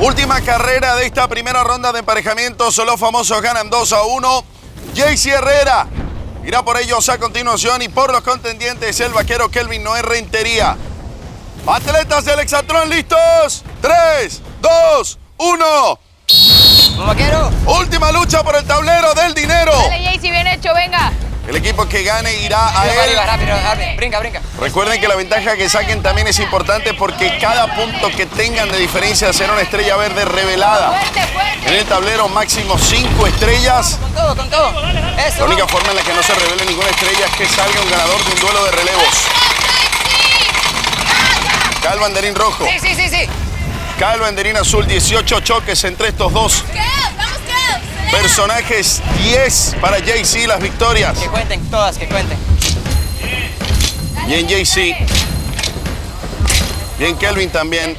Última carrera de esta primera ronda de emparejamiento. Solo famosos ganan 2 a 1. Jaycee Herrera irá por ellos a continuación y por los contendientes el vaquero Kelvin Noé Rentería. Atletas del Exatron listos. 3, 2, 1. Vaquero. Última lucha por el tablero del dinero. Dale, Jaycee, bien hecho, venga. El equipo que gane irá a él. arriba, rápido, rápido. Brinca, brinca. Recuerden que la ventaja que saquen también es importante porque cada punto que tengan de diferencia será una estrella verde revelada. Fuerte, En fuerte. el tablero máximo 5 estrellas. Con todo, con todo. Eso. La única forma en la que no se revele ninguna estrella es que salga un ganador de un duelo de relevos. Cae el banderín rojo, Sí, sí, sí, sí. cae el banderín azul, 18 choques entre estos dos girls. Personajes, 10 para Jay-Z las victorias. Que cuenten, todas, que cuenten. Bien Jay-Z, bien Kelvin también.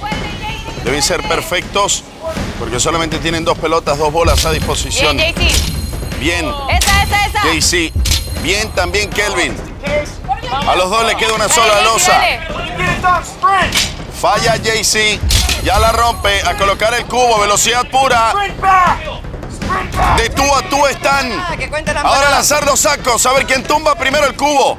Deben ser perfectos porque solamente tienen dos pelotas, dos bolas a disposición. Bien, Jaycee. Bien Esa, esa, esa. Jay-Z, bien también Kelvin. A los dos le queda una sola losa. Falla Jay-Z. Ya la rompe. A colocar el cubo. Velocidad pura. De tú a tú están. Ah, Ahora lanzar los sacos. A ver quién tumba primero el cubo.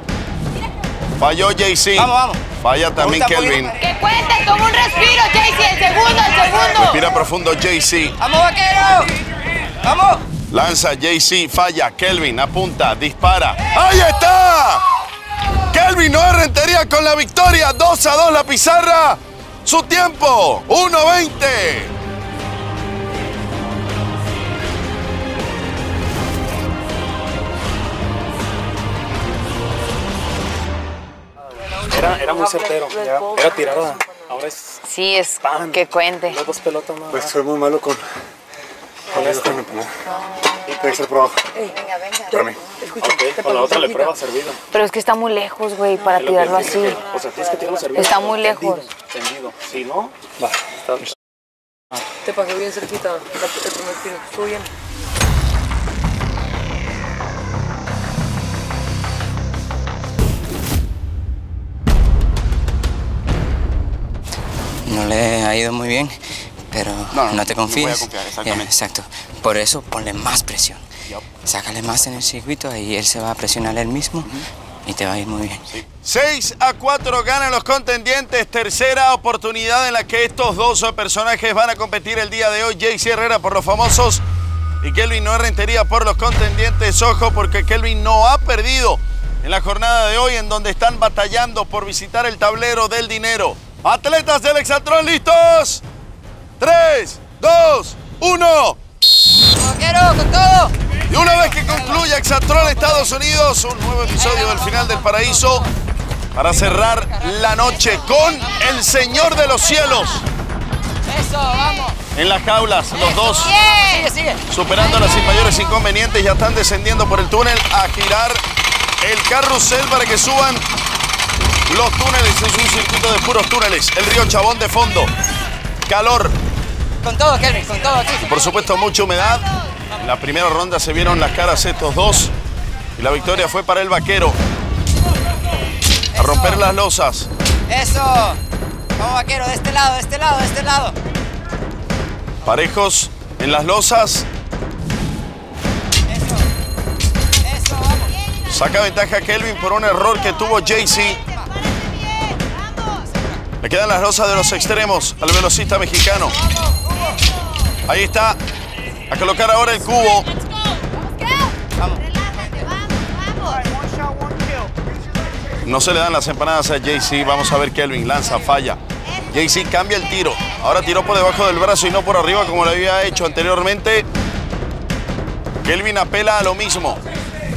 Falló Jay-Z. Vamos, vamos. Falla también Kelvin. Que cuenten, toma un respiro, Jaycee. El segundo, el segundo. Respira profundo Jay-Z. ¡Vamos, vaquero! ¡Vamos! Lanza Jay-Z. Falla. Kelvin apunta. Dispara. ¡Ahí está! Kelvin no rentería con la victoria. 2 a 2 la pizarra. Su tiempo. 1.20. Era, muy certero, ya. era tirada. Ahora es Sí, es Pan. que cuente. las dos pelotas más. Pues soy muy malo con, con esto. Tiene que ser por abajo. Venga, venga. Con la otra le prueba servido. Pero es que está muy lejos, güey, para tirarlo así. O sea, tienes que tirarlo servido. Está muy lejos. Tendido. Si no, va. Está, Te pasó bien cerquita la- el primer tiro. Estuvo bien. No le ha ido muy bien, pero No, no, no, te no voy a confíes. confiar, exactamente. Exacto. Por eso ponle más presión. Sácale más en el circuito, ahí él se va a presionar él mismo y te va a ir muy bien. 6 a 4 ganan los contendientes. Tercera oportunidad en la que estos dos personajes van a competir el día de hoy. Jaycee Herrera por los famosos y Kelvin no rentería por los contendientes. Ojo porque Kelvin no ha perdido en la jornada de hoy en donde están batallando por visitar el tablero del dinero. Atletas del Exatron listos. 3, 2, 1. ¡Vaquero, con todo! Y una vez que concluya Exatron Estados Unidos, un nuevo episodio del Final del Paraíso para cerrar la noche con el Señor de los Cielos ¡Eso, vamos! en las jaulas. Los dos superándolas sin mayores inconvenientes ya están descendiendo por el túnel a girar el carrusel para que suban los túneles. Es un circuito de puros túneles. El río Chabón de fondo. Calor, Con todo, Kelvin, con todo aquí. por supuesto mucha humedad. En la primera ronda se vieron las caras estos dos y la victoria fue para el vaquero. A romper las losas. ¡Eso! Vamos, vaquero, de este lado, de este lado, de este lado. Parejos en las losas. Eso. Eso, vamos. Saca ventaja Kelvin por un error que tuvo Jaycee. Le quedan las losas de los extremos al velocista mexicano. Ahí está. A colocar ahora el cubo. No se le dan las empanadas a Jaycee. Vamos a ver Kelvin. Lanza, falla. Jaycee cambia el tiro. Ahora tiró por debajo del brazo y no por arriba como lo había hecho anteriormente. Kelvin apela a lo mismo.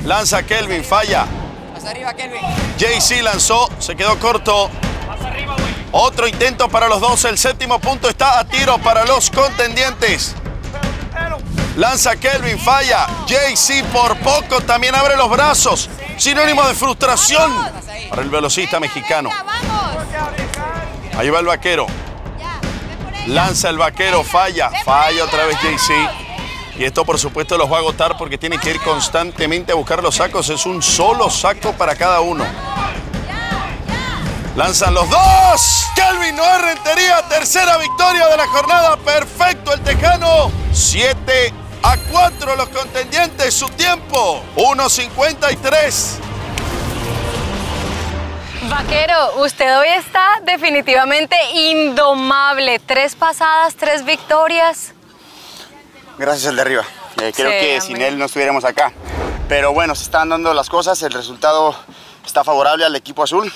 Lanza Kelvin, falla. Más arriba, Kelvin. Jay-Z lanzó, se quedó corto. Otro intento para los dos. El séptimo punto está a tiro para los contendientes. Lanza Kelvin, falla. Jay-Z por poco también abre los brazos. Sinónimo de frustración para el velocista mexicano. Ahí va el vaquero. Lanza el vaquero, falla. Falla otra vez Jay-Z. Y esto por supuesto los va a agotar porque tienen que ir constantemente a buscar los sacos. Es un solo saco para cada uno. Lanzan los dos. Kelvin Noé Rentería, tercera victoria de la jornada. Perfecto el Tejano. 7 a 4 los contendientes. Su tiempo, 1.53. Vaquero, usted hoy está definitivamente indomable. Tres pasadas, tres victorias. Gracias al de arriba. Eh, creo Sí, que sin él no estuviéramos acá. Pero bueno, se están dando las cosas, el resultado está favorable al equipo azul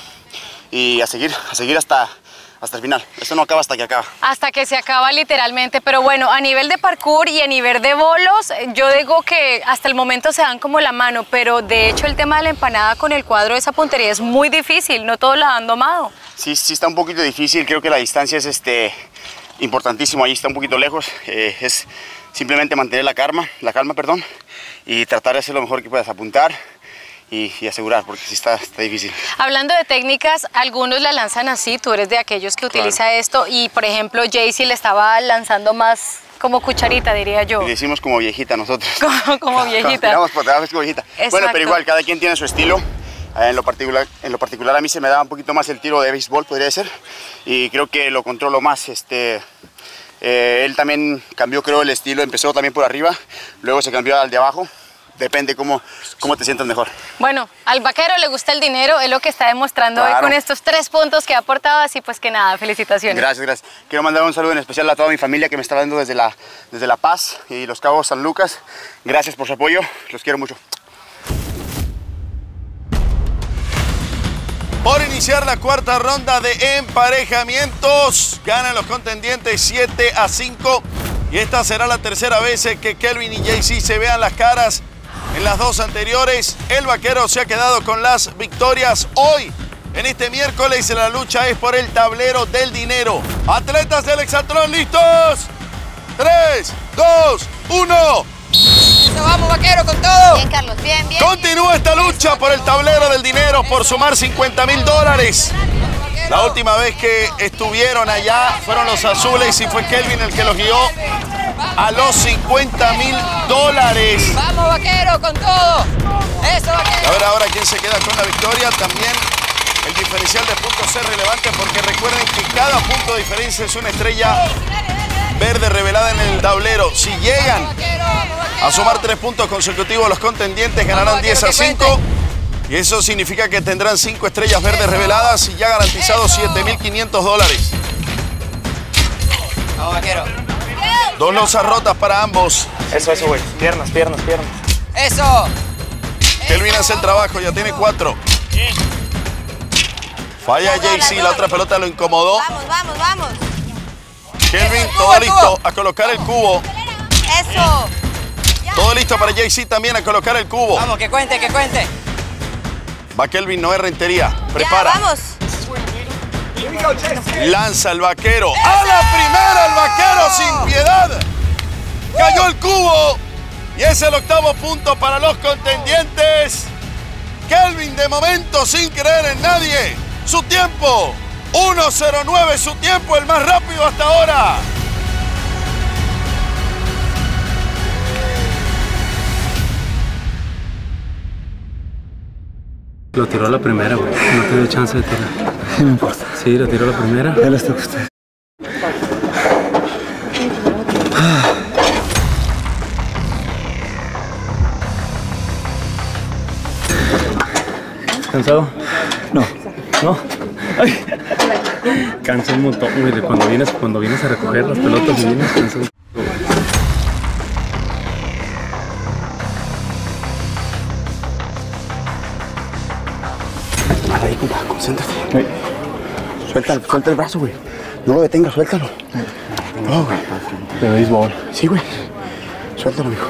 y a seguir, a seguir hasta, hasta el final. Esto no acaba hasta que acaba. Hasta que se acaba literalmente. Pero bueno, a nivel de parkour y a nivel de bolos, yo digo que hasta el momento se dan como la mano. Pero de hecho, el tema de la empanada con el cuadro de esa puntería es muy difícil. No todos la han domado. Sí, sí está un poquito difícil, creo que la distancia es este, importantísimo, ahí está un poquito lejos. Eh, es simplemente mantener la calma, la calma, perdón, y tratar de hacer lo mejor que puedas, apuntar y, y asegurar, porque sí está, está difícil. Hablando de técnicas, algunos la lanzan así. Tú eres de aquellos que utiliza esto. Y por ejemplo, Jaycee le estaba lanzando más como cucharita, diría yo. Y decimos como viejita nosotros. Como, como viejita. Por debajo, como viejita. Bueno, Exacto. pero igual, cada quien tiene su estilo. Eh, En lo, particular, en lo particular a mí se me daba un poquito más el tiro de béisbol, podría ser. Y creo que lo controlo más. Este, eh, él también cambió, creo, el estilo. Empezó también por arriba, luego se cambió al de abajo. Depende cómo, cómo te sientas mejor. Bueno, al vaquero le gusta el dinero, es lo que está demostrando hoy con estos tres puntos que ha aportado, así pues que nada, felicitaciones. Gracias, gracias. Quiero mandar un saludo en especial a toda mi familia que me está dando desde La, desde la Paz y Los Cabos San Lucas. Gracias por su apoyo, los quiero mucho. Por iniciar la cuarta ronda de emparejamientos, ganan los contendientes 7 a 5. Y esta será la tercera vez que Kelvin y JC se vean las caras. En las dos anteriores, el vaquero se ha quedado con las victorias. Hoy, en este miércoles, la lucha es por el tablero del dinero. Atletas del Exatlón, ¿listos? 3, 2, 1. vamos, vaquero, con todo. Bien, Carlos, bien, bien. Continúa esta lucha por el tablero del dinero, por sumar 50 mil dólares. La última vez que estuvieron allá fueron los azules y fue Kelvin el que los guió a los 50 mil dólares. Vamos, vaquero, con todo. Eso, vaquero. A ver ahora quién se queda con la victoria. También el diferencial de puntos es relevante porque recuerden que cada punto de diferencia es una estrella verde revelada en el tablero. Si llegan Vaquero, vamos, vaquero. a sumar tres puntos consecutivos, los contendientes ganarán 10 a 5. Y eso significa que tendrán cinco estrellas verdes reveladas y ya garantizados 7.500 dólares. Vamos, vaquero. Dos losas rotas para ambos. Eso, eso, güey. Piernas, piernas, piernas. Eso. Kelvin hace el trabajo, ya tiene cuatro. Falla JC, la otra pelota lo incomodó. Vamos, vamos, vamos. Kelvin, Eso, todo cubo, listo cubo. a colocar el cubo. Eso. Todo listo para JC también a colocar el cubo. Vamos, que cuente, que cuente. Va Kelvin, no es rentería. Prepara. Ya, vamos. Lanza el vaquero. A la primera el vaquero sin piedad. Cayó el cubo. Y es el octavo punto para los contendientes. Kelvin de momento sin creer en nadie. Su tiempo. 1.09 su tiempo, el más rápido hasta ahora. Lo tiró a la primera, güey. No dio chance de tirar. Sí, me importa. Sí, lo tiró la primera. Ya les toca a ustedes. ¿Cansado? No. ¿No? Ay. Cansa un montón, güey. de Cuando vienes, cuando vienes a recoger las pelotas y vienes, cansa Ahí, compa, concéntrate. Suelta, suelta el brazo, güey. No lo detengas, suéltalo. No, güey. De béisbol. Sí, güey. Suéltalo, mijo.